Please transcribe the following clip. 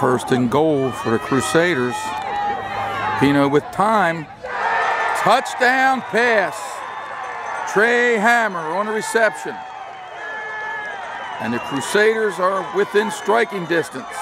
First and goal for the Crusaders. Pino with time. Touchdown pass. Trey Hammer on a reception. And the Crusaders are within striking distance.